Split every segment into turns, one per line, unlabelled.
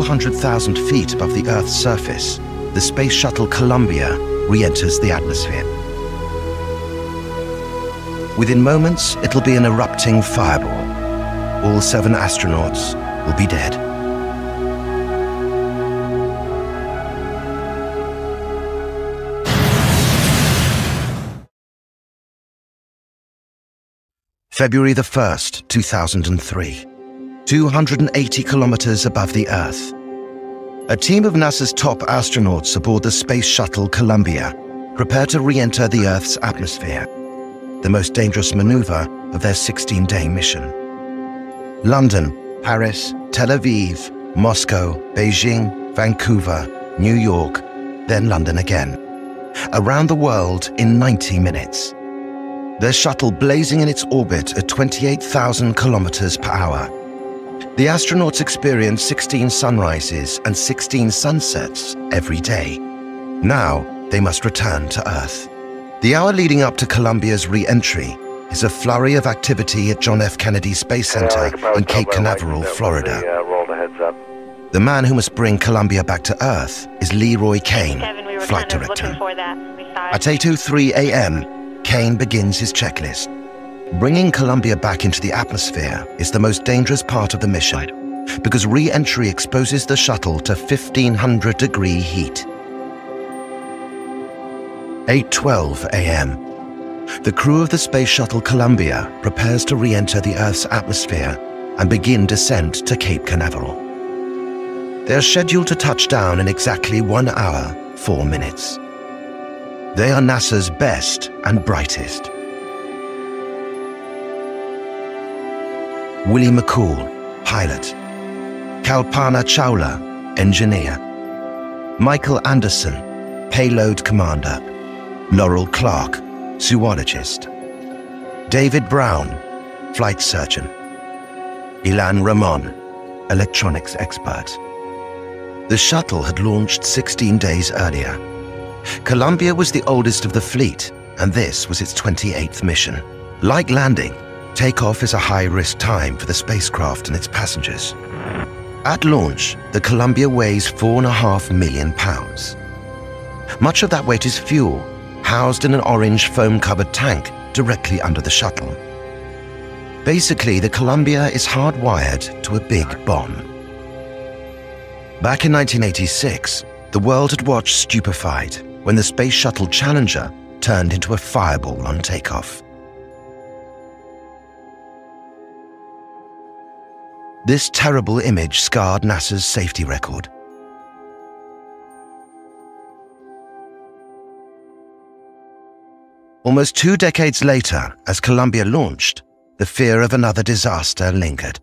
400,000 feet above the Earth's surface, the space shuttle Columbia re-enters the atmosphere. Within moments, it'll be an erupting fireball. All seven astronauts will be dead. February the 1st, 2003. 280 kilometers above the Earth. A team of NASA's top astronauts aboard the Space Shuttle Columbia prepare to re-enter the Earth's atmosphere, the most dangerous maneuver of their 16-day mission. London, Paris, Tel Aviv, Moscow, Beijing, Vancouver, New York, then London again. Around the world in 90 minutes. Their shuttle blazing in its orbit at 28,000 kilometers per hour. The astronauts experience 16 sunrises and 16 sunsets every day. Now, they must return to Earth. The hour leading up to Columbia's re-entry is a flurry of activity at John F. Kennedy Space Center in Cape Canaveral, Florida. The man who must bring Columbia back to Earth is Leroy Cain, flight director. At 8.03 a.m., Cain begins his checklist. Bringing Columbia back into the atmosphere is the most dangerous part of the mission because re-entry exposes the shuttle to 1500 degree heat. 8.12 a.m. The crew of the Space Shuttle Columbia prepares to re-enter the Earth's atmosphere and begin descent to Cape Canaveral. They are scheduled to touch down in exactly one hour, four minutes. They are NASA's best and brightest. Willie McCool, pilot. Kalpana Chawla, engineer. Michael Anderson, payload commander. Laurel Clark, zoologist. David Brown, flight surgeon. Ilan Ramon, electronics expert. The shuttle had launched 16 days earlier. Columbia was the oldest of the fleet, and this was its 28th mission. Like landing, takeoff is a high-risk time for the spacecraft and its passengers. At launch, the Columbia weighs four and a half million pounds. Much of that weight is fuel, housed in an orange foam-covered tank directly under the shuttle. Basically, the Columbia is hardwired to a big bomb. Back in 1986, the world had watched stupefied when the Space Shuttle Challenger turned into a fireball on takeoff. This terrible image scarred NASA's safety record. Almost two decades later, as Columbia launched, the fear of another disaster lingered.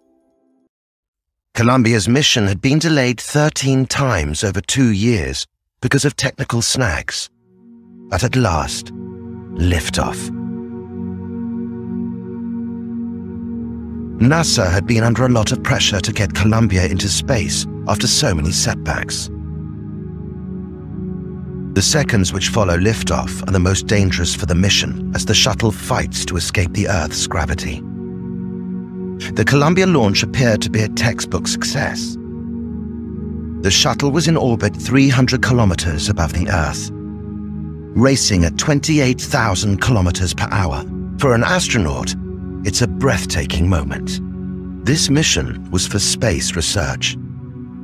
Columbia's mission had been delayed 13 times over two years because of technical snags. But at last, liftoff. NASA had been under a lot of pressure to get Columbia into space after so many setbacks. The seconds which follow liftoff are the most dangerous for the mission as the shuttle fights to escape the Earth's gravity. The Columbia launch appeared to be a textbook success. The shuttle was in orbit 300 kilometers above the Earth, racing at 28,000 kilometers per hour. For an astronaut, it's a breathtaking moment. This mission was for space research.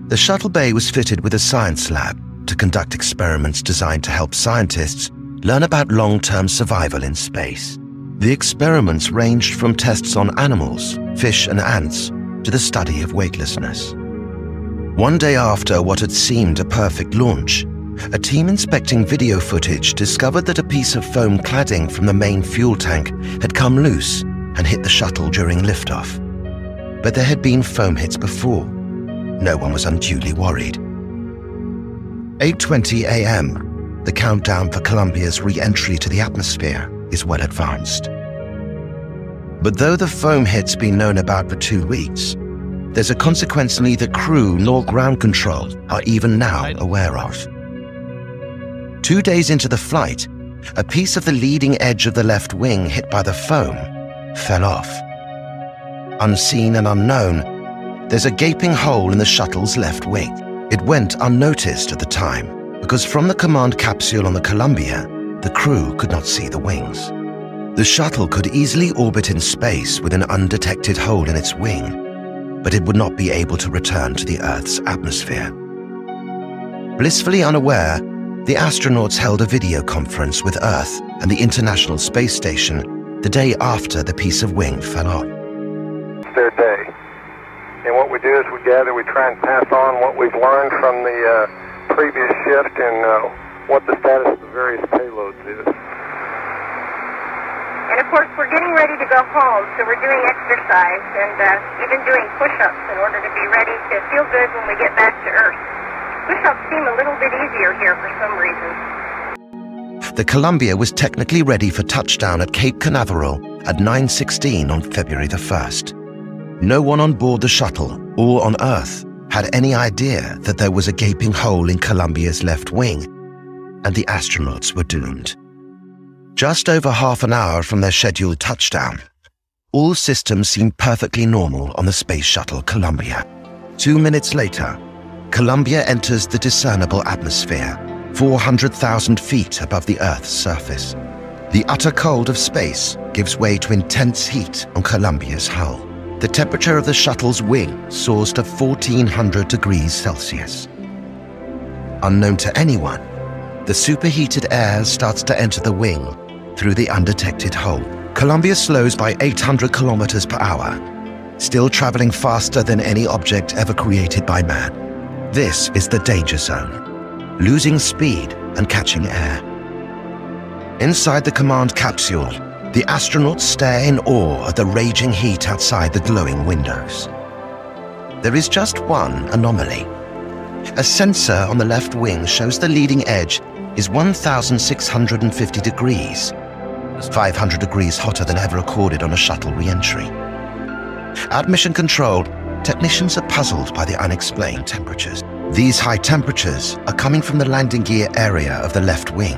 The shuttle bay was fitted with a science lab to conduct experiments designed to help scientists learn about long-term survival in space. The experiments ranged from tests on animals, fish and ants, to the study of weightlessness. One day after what had seemed a perfect launch, a team inspecting video footage discovered that a piece of foam cladding from the main fuel tank had come loose and hit the shuttle during liftoff. But there had been foam hits before. No one was unduly worried. 8.20 a.m., the countdown for Columbia's re-entry to the atmosphere is well advanced. But though the foam hit's been known about for two weeks, there's a consequence neither crew nor ground control are even now aware of. Two days into the flight, a piece of the leading edge of the left wing hit by the foam fell off. Unseen and unknown, there's a gaping hole in the shuttle's left wing. It went unnoticed at the time because from the command capsule on the Columbia, the crew could not see the wings. The shuttle could easily orbit in space with an undetected hole in its wing, but it would not be able to return to the Earth's atmosphere. Blissfully unaware, the astronauts held a video conference with Earth and the International Space Station the day after the piece of wing fell off.
It's their day. And what we do is we gather, we try and pass on what we've learned from the uh, previous shift and uh, what the status of the various payloads is.
And of course, we're getting ready to go home, so we're doing exercise and uh, even doing push-ups in order to be ready to feel good when we get back to Earth. Push-ups seem a little bit easier here for some reason.
The Columbia was technically ready for touchdown at Cape Canaveral at 9.16 on February the 1st. No one on board the shuttle or on Earth had any idea that there was a gaping hole in Columbia's left wing, and the astronauts were doomed. Just over half an hour from their scheduled touchdown, all systems seemed perfectly normal on the Space Shuttle Columbia. Two minutes later, Columbia enters the discernible atmosphere, 400,000 feet above the Earth's surface. The utter cold of space gives way to intense heat on Columbia's hull. The temperature of the shuttle's wing soars to 1400 degrees Celsius. Unknown to anyone, the superheated air starts to enter the wing through the undetected hole. Columbia slows by 800 kilometers per hour, still traveling faster than any object ever created by man. This is the danger zone, losing speed and catching air. Inside the command capsule, the astronauts stare in awe at the raging heat outside the glowing windows. There is just one anomaly. A sensor on the left wing shows the leading edge is 1,650 degrees, 500 degrees hotter than ever recorded on a shuttle re-entry. At Mission Control, technicians are puzzled by the unexplained temperatures. These high temperatures are coming from the landing gear area of the left wing,